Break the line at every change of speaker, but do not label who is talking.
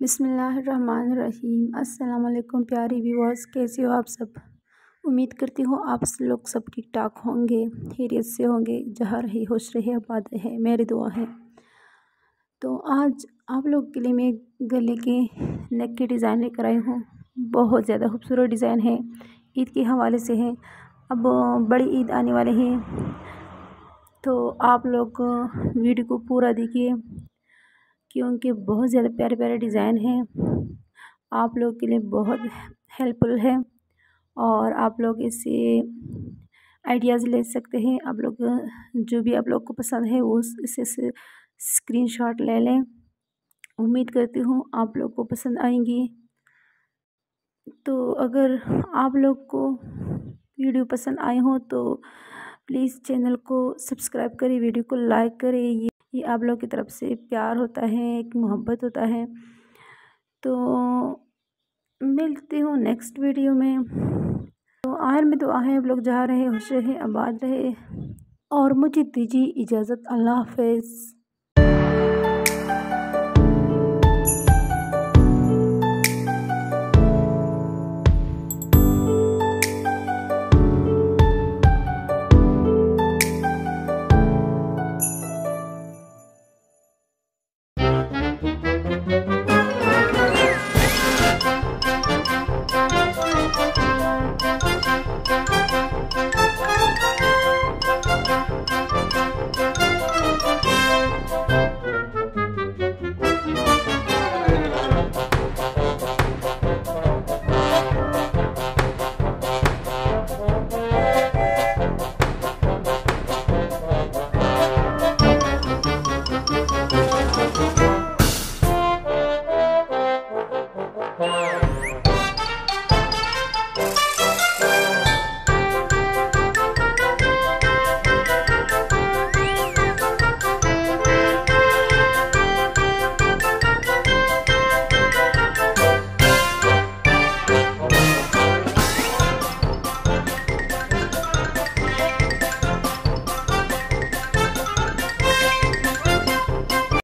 बिसमीम अस्सलाम प्यारी व्यूअर्स, कैसे हो आप सब? उम्मीद करती हूँ आप लोग सब ठीक ठाक होंगे, खैरियत से होंगे जहाँ रहे खुश रहे, आबाद है मेरी दुआ है। तो आज आप लोग के लिए मैं गले के नेक के डिज़ाइन लेकर आई हूँ। बहुत ज़्यादा खूबसूरत डिज़ाइन है। ईद के हवाले से है। अब बड़ी ईद आने वाले हैं। तो आप लोग वीडियो को पूरा देखिए। क्योंकि बहुत ज़्यादा प्यारे प्यारे डिज़ाइन हैं। आप लोग के लिए बहुत हेल्पफुल है और आप लोग इससे आइडियाज़ ले सकते हैं। आप लोग, जो भी आप लोग को पसंद है, वो इसे स्क्रीनशॉट ले लें। उम्मीद करती हूँ आप लोग को पसंद आएँगी। तो अगर आप लोग को वीडियो पसंद आए हो तो प्लीज़ चैनल को सब्सक्राइब करें, वीडियो को लाइक करें। ये ये आप लोग की तरफ़ से प्यार होता है, एक मोहब्बत होता है। तो मिलती हूँ नेक्स्ट वीडियो में। तो आयर में तो आए आप लोग जा रहे होश रहे, आबाद रहे। और मुझे दीजिए इजाज़त, अल्लाह हाफ़ Bye.